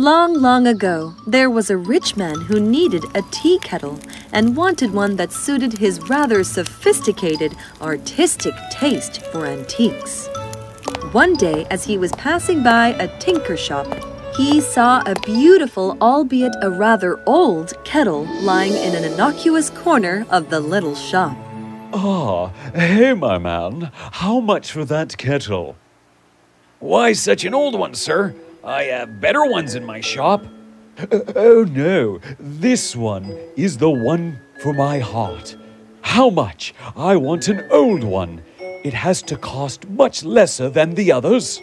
Long, long ago, there was a rich man who needed a tea kettle and wanted one that suited his rather sophisticated, artistic taste for antiques. One day, as he was passing by a tinker shop, he saw a beautiful, albeit a rather old, kettle lying in an innocuous corner of the little shop. Ah, hey, my man. How much for that kettle? Why such an old one, sir? I have better ones in my shop. Uh, oh no, this one is the one for my heart. How much? I want an old one. It has to cost much lesser than the others.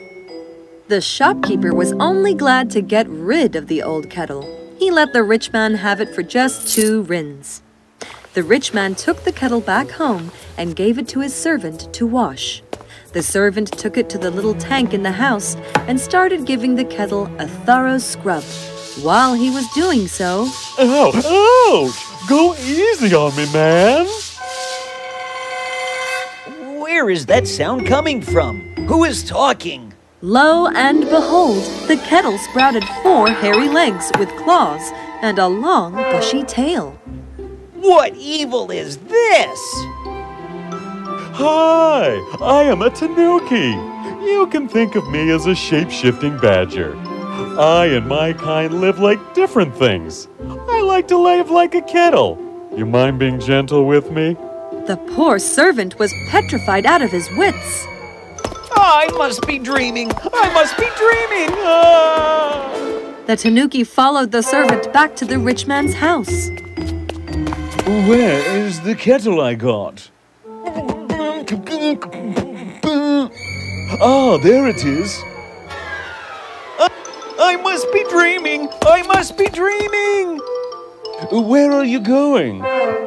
The shopkeeper was only glad to get rid of the old kettle. He let the rich man have it for just two rins. The rich man took the kettle back home and gave it to his servant to wash. The servant took it to the little tank in the house and started giving the kettle a thorough scrub. While he was doing so, Ow! Ouch! Go easy on me, man! Where is that sound coming from? Who is talking? lo and behold, the kettle sprouted four hairy legs with claws and a long, bushy tail. What evil is this? Hi, I am a tanuki. You can think of me as a shape shifting badger. I and my kind live like different things. I like to live like a kettle. You mind being gentle with me? The poor servant was petrified out of his wits. I must be dreaming. I must be dreaming. Ah! The tanuki followed the servant back to the rich man's house. Where is the kettle I got? Ah, there it is. I must be dreaming. I must be dreaming. Where are you going?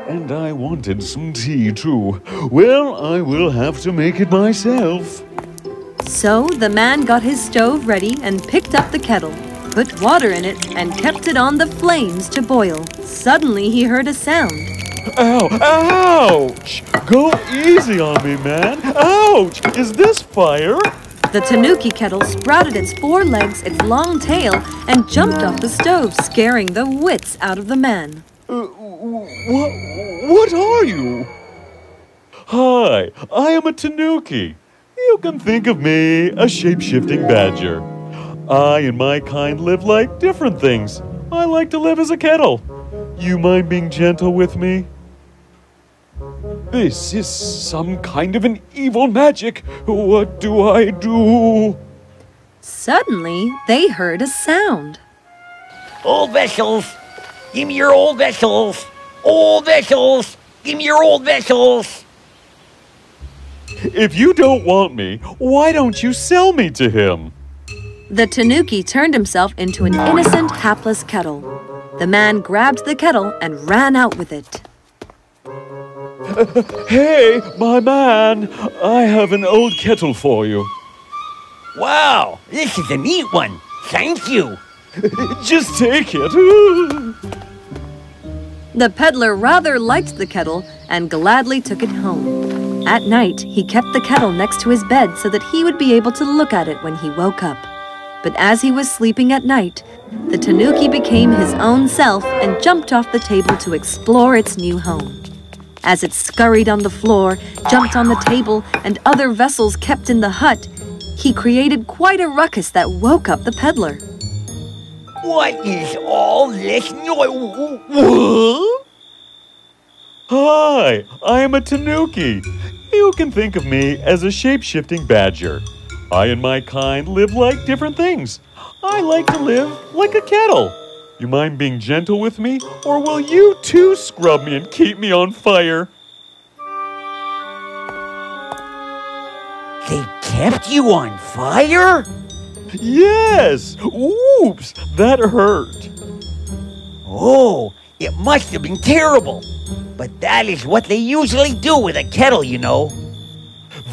And I wanted some tea too. Well, I will have to make it myself. So the man got his stove ready and picked up the kettle, put water in it, and kept it on the flames to boil. Suddenly he heard a sound. Ow! Ouch! Go easy on me, man! Ouch! Is this fire? The tanuki kettle sprouted its four legs, its long tail, and jumped off the stove, scaring the wits out of the man. Uh, what, what are you? Hi, I am a tanuki. You can think of me a shape shifting badger. I and my kind live like different things. I like to live as a kettle. You mind being gentle with me? This is some kind of an evil magic. What do I do? Suddenly, they heard a sound. Old vessels. Give me your old vessels. Old vessels. Give me your old vessels. If you don't want me, why don't you sell me to him? The tanuki turned himself into an innocent, hapless kettle. The man grabbed the kettle and ran out with it. Hey, my man, I have an old kettle for you. Wow, this is a neat one. Thank you. Just take it. The peddler rather liked the kettle and gladly took it home. At night, he kept the kettle next to his bed so that he would be able to look at it when he woke up. But as he was sleeping at night, the tanuki became his own self and jumped off the table to explore its new home. As it scurried on the floor, jumped on the table, and other vessels kept in the hut, he created quite a ruckus that woke up the peddler. What is all this noise? Hi, I am a tanuki. You can think of me as a shape shifting badger. I and my kind live like different things. I like to live like a kettle. You mind being gentle with me, or will you too scrub me and keep me on fire? They kept you on fire? Yes! Oops! That hurt. Oh, it must have been terrible. But that is what they usually do with a kettle, you know.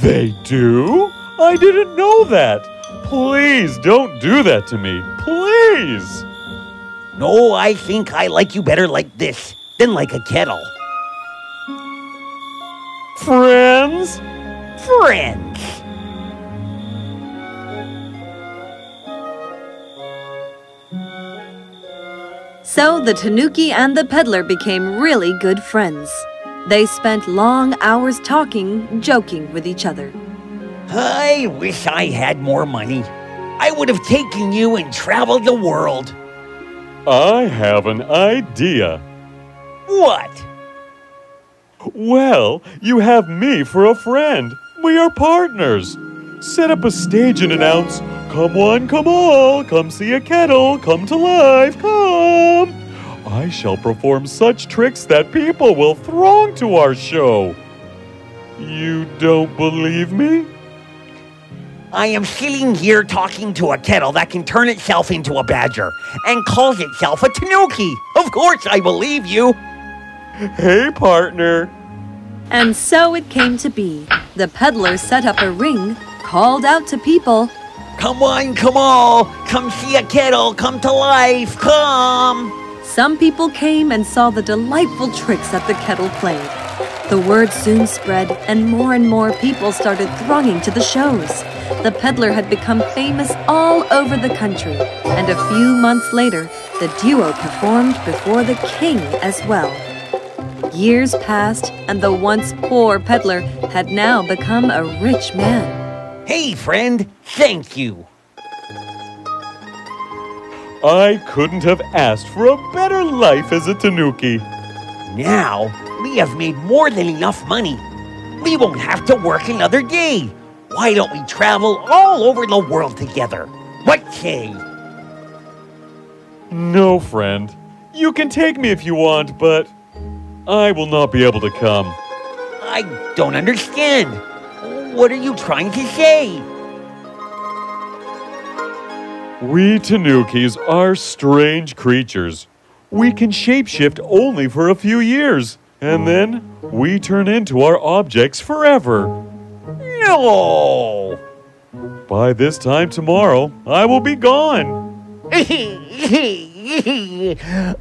They do? I didn't know that. Please don't do that to me. Please! No, I think I like you better like this than like a kettle. Friends? Friends. So the Tanuki and the peddler became really good friends. They spent long hours talking, joking with each other. I wish I had more money. I would have taken you and traveled the world. I have an idea. What? Well, you have me for a friend. We are partners. Set up a stage and announce, Come one, come all, come see a kettle, come to life, come. I shall perform such tricks that people will throng to our show. You don't believe me? I am sitting here talking to a kettle that can turn itself into a badger and calls itself a tanuki. Of course, I believe you. Hey, partner. And so it came to be. The peddler set up a ring, called out to people, Come on, come all, come see a kettle, come to life, come. Some people came and saw the delightful tricks that the kettle played. The word soon spread, and more and more people started thronging to the shows. The peddler had become famous all over the country, and a few months later, the duo performed before the king as well. Years passed, and the once poor peddler had now become a rich man. Hey, friend, thank you. I couldn't have asked for a better life as a tanuki. Now, we have made more than enough money. We won't have to work another day. Why don't we travel all over the world together? What say? No, friend. You can take me if you want, but I will not be able to come. I don't understand. What are you trying to say? We Tanukis are strange creatures. We can shapeshift only for a few years, and then we turn into our objects forever. No! By this time tomorrow, I will be gone.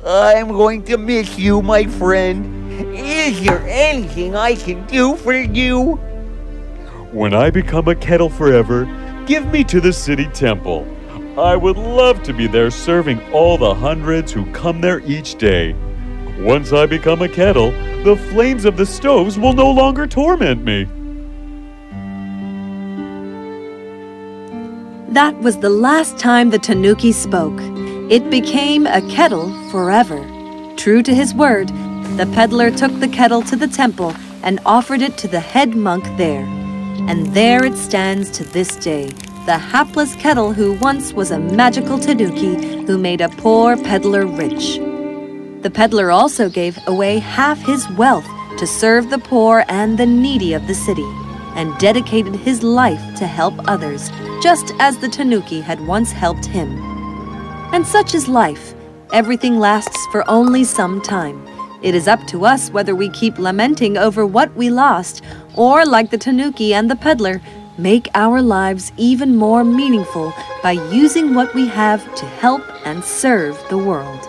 I'm going to miss you, my friend. Is there anything I can do for you? When I become a kettle forever, give me to the city temple. I would love to be there serving all the hundreds who come there each day. Once I become a kettle, the flames of the stoves will no longer torment me. That was the last time the Tanuki spoke. It became a kettle forever. True to his word, the peddler took the kettle to the temple and offered it to the head monk there. And there it stands to this day, the hapless kettle who once was a magical tanuki who made a poor peddler rich. The peddler also gave away half his wealth to serve the poor and the needy of the city, and dedicated his life to help others, just as the tanuki had once helped him. And such is life. Everything lasts for only some time. It is up to us whether we keep lamenting over what we lost, or, like the tanuki and the peddler, make our lives even more meaningful by using what we have to help and serve the world.